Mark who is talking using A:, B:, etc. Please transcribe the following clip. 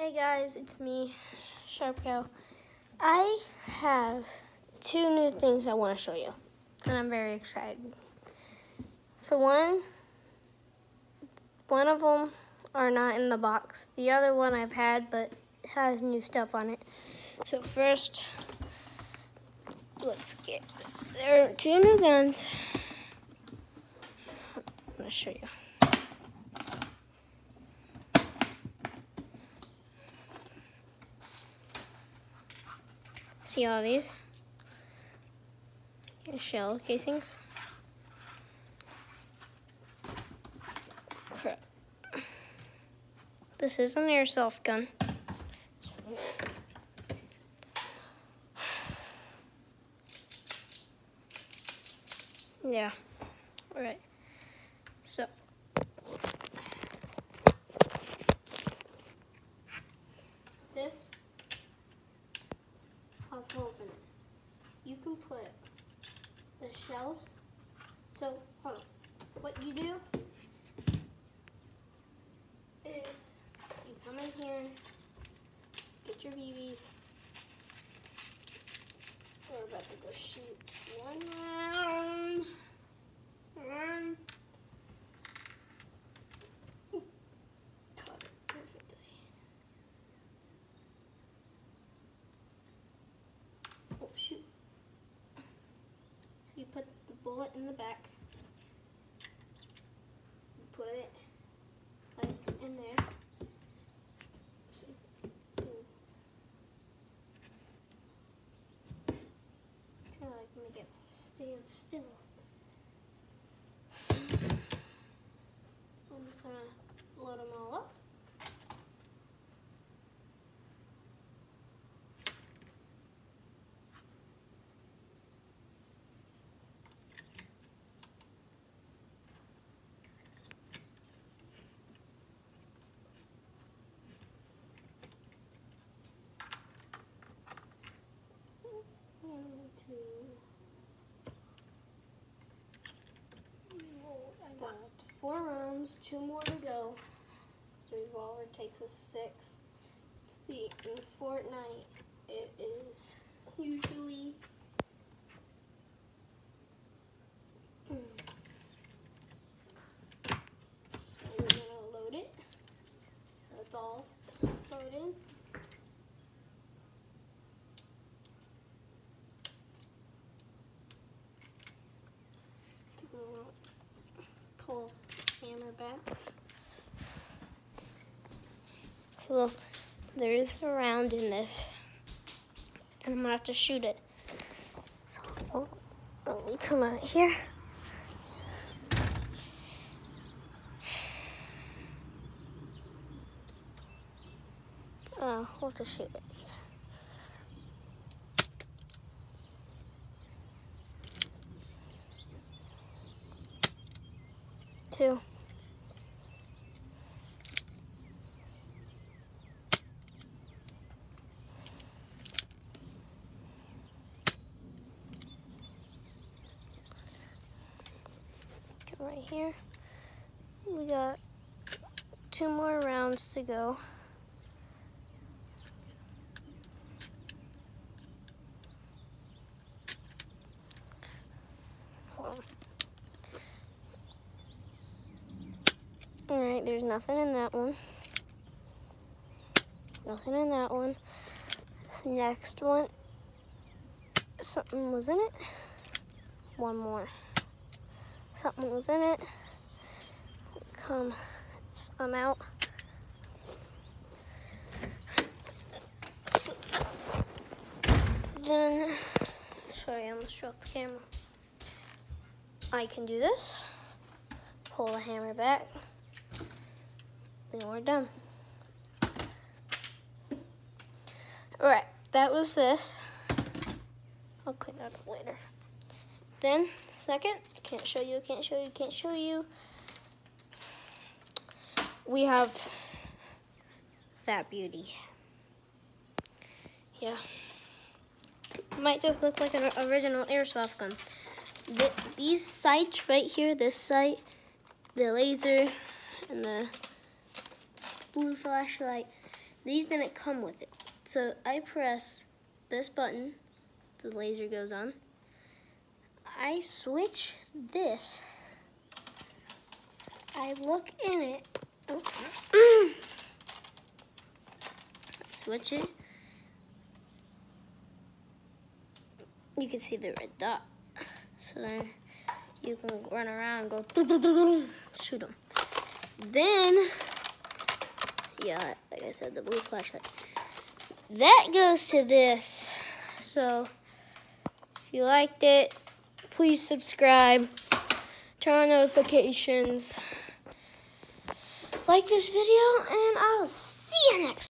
A: Hey guys, it's me, Sharp. I have two new things I want to show you, and I'm very excited. For one, one of them are not in the box. The other one I've had, but has new stuff on it. So first, let's get, there are two new guns. I'm gonna show you. See all these? Shell casings. This is an airsoft gun. Yeah. All right. So. This has holes in it. You can put the shells. So, hold on. What you do is you come in here, get your BBs. We're about to go shoot one round. One. Caught it perfectly. Oh shoot. So you put the bullet in the back. You put it like in there. Try like make it stand still. I'm just gonna load them all up. One, two. Oh, I got four rounds, two more to go. The revolver takes us six. See, in Fortnite, it is usually. Hmm. So we're gonna load it. So it's all loaded. pull hammer back. Well, there is a round in this, and I'm gonna have to shoot it. So, oh, let me come out here. Oh, we'll to shoot it here. Two. Right here. We got two more rounds to go. Alright, there's nothing in that one. Nothing in that one. Next one, something was in it. One more. Something was in it. Come, I'm out. Then, sorry, I almost dropped the camera. I can do this. Pull the hammer back. Then we're done. Alright, that was this. I'll clean that up later. Then, second, can't show you, can't show you, can't show you. We have that beauty. Yeah. Might just look like an original airsoft gun. Th these sights right here, this sight, the laser, and the blue flashlight, these didn't come with it. So I press this button, the laser goes on. I switch this. I look in it. Oh. switch it. You can see the red dot. So then you can run around and go shoot them. Then, yeah, like I said, the blue flashlight. That goes to this. So, if you liked it, please subscribe, turn on notifications, like this video, and I'll see you next